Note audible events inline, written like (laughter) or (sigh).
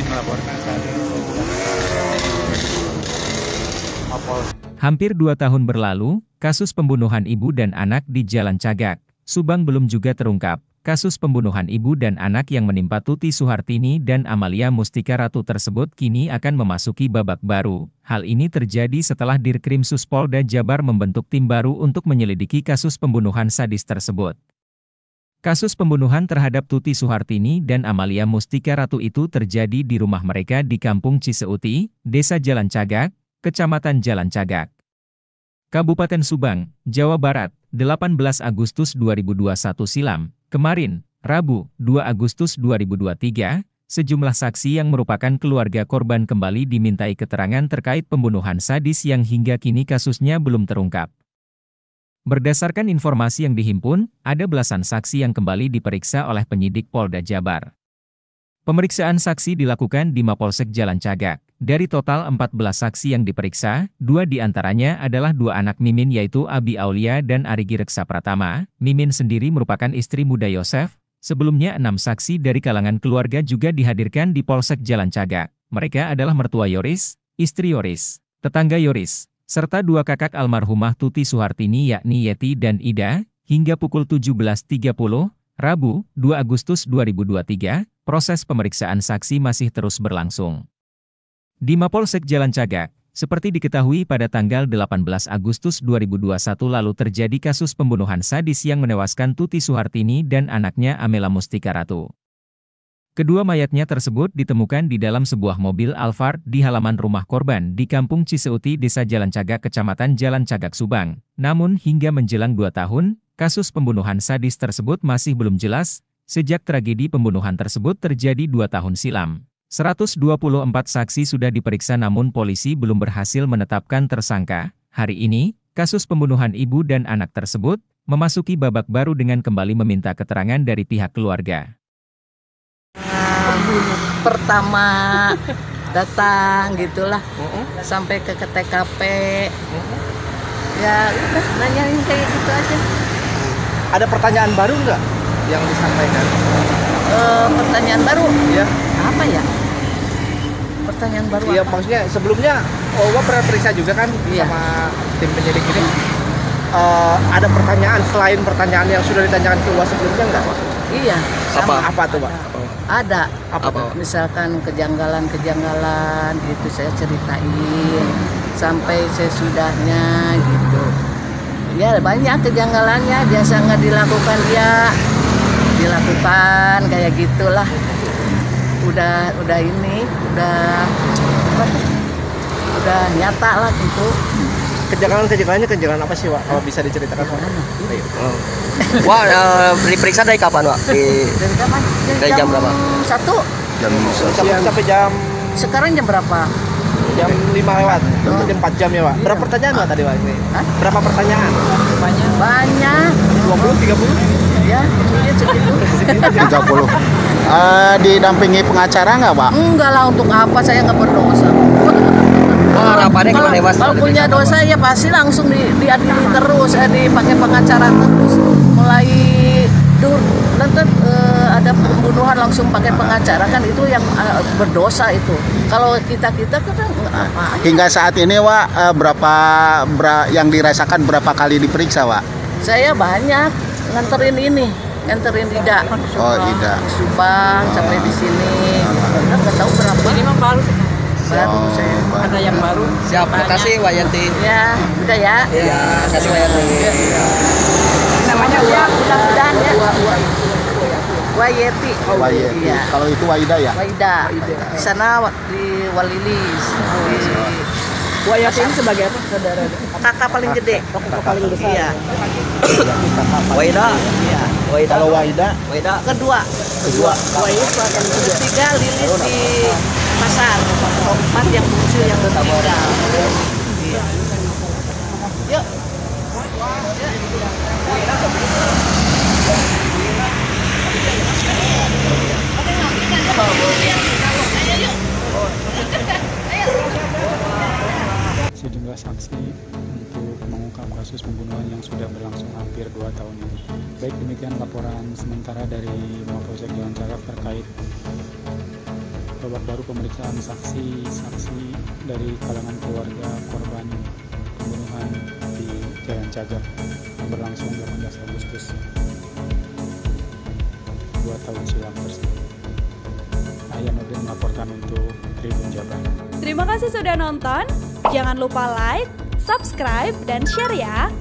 izin melaporkan saat ini. Hampir dua tahun berlalu, kasus pembunuhan ibu dan anak di Jalan Cagak, Subang belum juga terungkap. Kasus pembunuhan ibu dan anak yang menimpa Tuti Suhartini dan Amalia Mustika Ratu tersebut kini akan memasuki babak baru. Hal ini terjadi setelah Dirkrim Suspolda Jabar membentuk tim baru untuk menyelidiki kasus pembunuhan sadis tersebut. Kasus pembunuhan terhadap Tuti Suhartini dan Amalia Mustika Ratu itu terjadi di rumah mereka di Kampung Ciseuti, Desa Jalan Cagak, Kecamatan Jalan Cagak. Kabupaten Subang, Jawa Barat, 18 Agustus 2021 silam. Kemarin, Rabu, 2 Agustus 2023, sejumlah saksi yang merupakan keluarga korban kembali dimintai keterangan terkait pembunuhan sadis yang hingga kini kasusnya belum terungkap. Berdasarkan informasi yang dihimpun, ada belasan saksi yang kembali diperiksa oleh penyidik Polda Jabar. Pemeriksaan saksi dilakukan di Mapolsek Jalan Cagak. Dari total 14 saksi yang diperiksa, dua di antaranya adalah dua anak Mimin yaitu Abi Aulia dan Arigi Reksa Pratama. Mimin sendiri merupakan istri muda Yosef. Sebelumnya enam saksi dari kalangan keluarga juga dihadirkan di Polsek Jalan Cagak. Mereka adalah mertua Yoris, istri Yoris, tetangga Yoris, serta dua kakak almarhumah Tuti Suhartini yakni Yeti dan Ida, hingga pukul 17.30, Rabu, 2 Agustus 2023, proses pemeriksaan saksi masih terus berlangsung. Di Mapolsek Jalan Cagak, seperti diketahui pada tanggal 18 Agustus 2021 lalu terjadi kasus pembunuhan sadis yang menewaskan Tuti Suhartini dan anaknya Amela Mustika Ratu. Kedua mayatnya tersebut ditemukan di dalam sebuah mobil Alphard di halaman rumah korban di Kampung Ciseuti, Desa Jalan Cagak, Kecamatan Jalan Cagak, Subang. Namun hingga menjelang dua tahun, kasus pembunuhan sadis tersebut masih belum jelas, sejak tragedi pembunuhan tersebut terjadi dua tahun silam. 124 saksi sudah diperiksa namun polisi belum berhasil menetapkan tersangka. Hari ini, kasus pembunuhan ibu dan anak tersebut memasuki babak baru dengan kembali meminta keterangan dari pihak keluarga. Pertama datang gitulah sampai ke ke TKP ya udah nanyain kayak gitu aja Ada pertanyaan baru nggak yang disampaikan? Eh, pertanyaan baru Ya, apa ya pertanyaan baru iya apa maksudnya sebelumnya Owa pernah periksa juga kan Iya. sama tim penyidik ini. Eh, ada pertanyaan selain pertanyaan yang sudah ditanyakan ke Owa sebelumnya nggak Pak? iya sama Apa tuh Pak? Ada. Apa, tuh? misalkan kejanggalan-kejanggalan gitu saya ceritain sampai sesudahnya gitu. Ya banyak kejanggalannya biasa nggak dilakukan ya. Dilakukan kayak gitulah. Udah udah ini udah apa udah nyata lah gitu Kejanggalan-kejanggalannya kejanggalan apa sih Pak? Kalau bisa diceritakan Pak? (laughs) Wah, eh, diperiksa dari kapan, Pak? Di dari kapan Dari jam berapa? satu jam Sampai, sampai jam sekarang jam berapa jam 5 lewat, berarti 4 jam ya Pak. Berapa Iya. pertanyaan Pak tadi Pak ini? Hah? Berapa pertanyaan? banyak banyak 20, 30? ya mungkin segitu 30. Eh, didampingi pengacara nggak, Pak? enggak lah untuk apa saya nggak berdosa Harapannya kalau dewas kalau punya dosa ya pasti langsung di, diadili terus eh, dipakai pengacara terus. Mulai dur nanti eh, ada pembunuhan langsung pakai pengacara kan itu yang eh, berdosa itu. Kalau kita kita kan apa Hingga saat ini, Pak, eh, berapa bera- yang dirasakan berapa kali diperiksa, Pak? saya banyak. Nganterin ini nganterin Ida Oh, Ida. di Subang sampai di sini. Nggak tahu berapa. Ini mah baru baru Oh, saya ada yang baru? Siap, makasih Wayanti. ya udah ya. Ya, kasih Wayanti. namanya ya mudah-mudahan ya. Wayeti Wayeti. iya. Kalau itu Waida ya? Waida. Di sana di Walilis. Di Wayati ini sebagai apa? Saudara? kakak paling gede. Kakak. Paling besar. iya. Waida. iya. Waida. Kalau Waida, Waida. kedua. Kedua. ketiga Lilis di pasar keempat yang bungsu yang iya. Sejumlah saksi untuk mengungkap kasus pembunuhan yang sudah berlangsung hampir dua tahun ini. Baik demikian laporan sementara dari Mapolsek Jalan Cagak terkait baru pemeriksaan saksi-saksi dari kalangan keluarga korban pembunuhan di Jalan Cagak yang berlangsung 18 Agustus 2 tahun silam tersebut. Ayah Nurdin melaporkan untuk Tribun Jabar. Terima kasih sudah nonton. Jangan lupa like, subscribe, dan share ya.